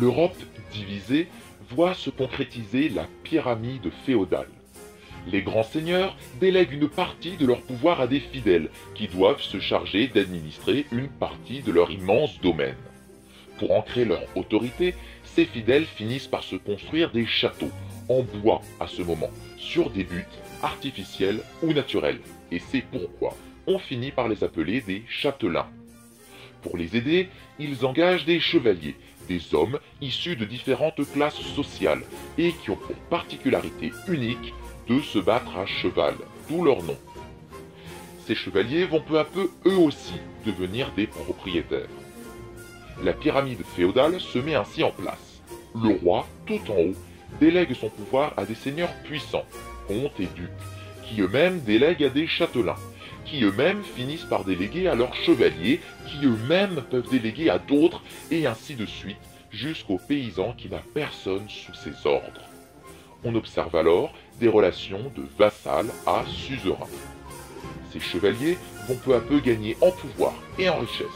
L'Europe divisée voit se concrétiser la pyramide féodale. Les grands seigneurs délèguent une partie de leur pouvoir à des fidèles qui doivent se charger d'administrer une partie de leur immense domaine. Pour ancrer leur autorité, ces fidèles finissent par se construire des châteaux en bois à ce moment, sur des buts artificiels ou naturels. Et c'est pourquoi on finit par les appeler des châtelains. Pour les aider, ils engagent des chevaliers, des hommes issus de différentes classes sociales et qui ont pour particularité unique de se battre à cheval, d'où leur nom. Ces chevaliers vont peu à peu eux aussi devenir des propriétaires. La pyramide féodale se met ainsi en place. Le roi, tout en haut, délègue son pouvoir à des seigneurs puissants, comtes et ducs, qui eux-mêmes délèguent à des châtelains, qui eux-mêmes finissent par déléguer à leurs chevaliers, qui eux-mêmes peuvent déléguer à d'autres, et ainsi de suite, jusqu'aux paysans qui n'a personne sous ses ordres. On observe alors des relations de vassal à suzerain. Ces chevaliers vont peu à peu gagner en pouvoir et en richesse,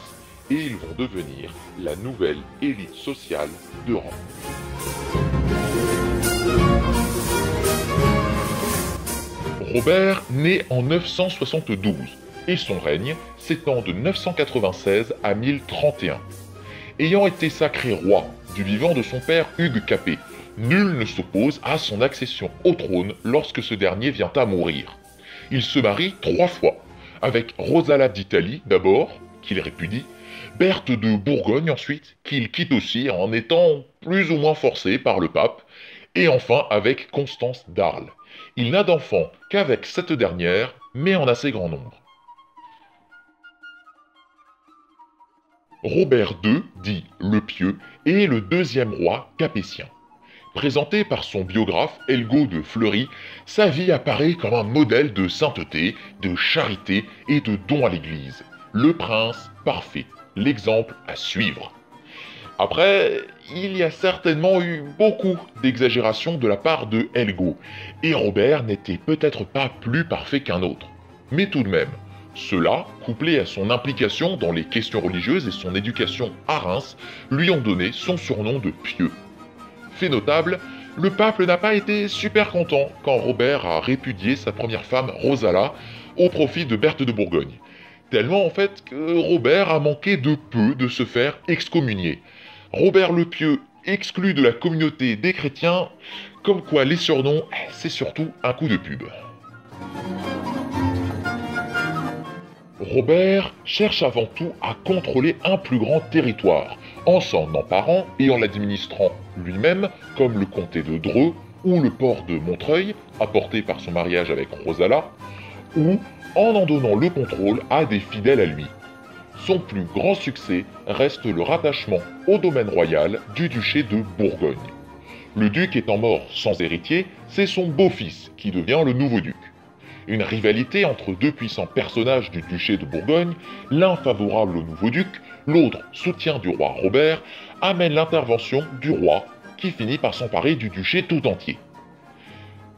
et ils vont devenir la nouvelle élite sociale d'Europe. Robert naît en 972 et son règne s'étend de 996 à 1031. Ayant été sacré roi du vivant de son père Hugues Capet, nul ne s'oppose à son accession au trône lorsque ce dernier vient à mourir. Il se marie trois fois, avec Rosala d'Italie d'abord, qu'il répudie, Berthe de Bourgogne ensuite, qu'il quitte aussi en étant plus ou moins forcé par le pape, et enfin avec Constance d'Arles. Il n'a d'enfant qu'avec cette dernière, mais en assez grand nombre. Robert II, dit le Pieux, est le deuxième roi capétien. Présenté par son biographe Elgo de Fleury, sa vie apparaît comme un modèle de sainteté, de charité et de don à l'Église. Le prince parfait, l'exemple à suivre. Après, il y a certainement eu beaucoup d'exagérations de la part de Elgo, et Robert n'était peut-être pas plus parfait qu'un autre. Mais tout de même, cela, couplé à son implication dans les questions religieuses et son éducation à Reims, lui ont donné son surnom de pieux. Fait notable, le pape n'a pas été super content quand Robert a répudié sa première femme Rosala au profit de Berthe de Bourgogne. Tellement en fait que Robert a manqué de peu de se faire excommunier. Robert le Pieux exclu de la communauté des chrétiens, comme quoi les surnoms, c'est surtout un coup de pub. Robert cherche avant tout à contrôler un plus grand territoire, en s'en emparant et en l'administrant lui-même, comme le comté de Dreux ou le port de Montreuil, apporté par son mariage avec Rosala, ou en en donnant le contrôle à des fidèles à lui. Son plus grand succès reste le rattachement au domaine royal du duché de Bourgogne. Le duc étant mort sans héritier, c'est son beau-fils qui devient le nouveau duc. Une rivalité entre deux puissants personnages du duché de Bourgogne, l'un favorable au nouveau duc, l'autre soutien du roi Robert, amène l'intervention du roi qui finit par s'emparer du duché tout entier.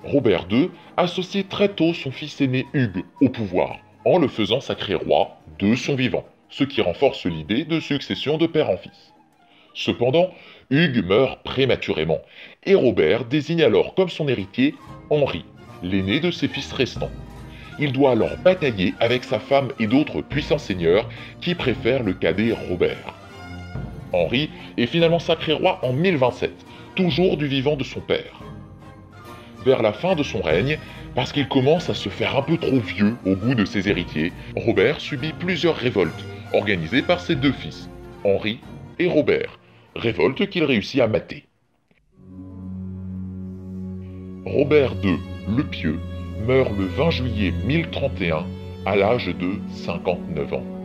Robert II associe très tôt son fils aîné Hugues au pouvoir, en le faisant sacré roi de son vivant, ce qui renforce l'idée de succession de père en fils. Cependant, Hugues meurt prématurément, et Robert désigne alors comme son héritier Henri, l'aîné de ses fils restants. Il doit alors batailler avec sa femme et d'autres puissants seigneurs qui préfèrent le cadet Robert. Henri est finalement sacré roi en 1027, toujours du vivant de son père. Vers la fin de son règne, parce qu'il commence à se faire un peu trop vieux au goût de ses héritiers, Robert subit plusieurs révoltes, organisées par ses deux fils, Henri et Robert, révoltes qu'il réussit à mater. Robert II le Pieux meurt le 20 juillet 1031 à l'âge de 59 ans.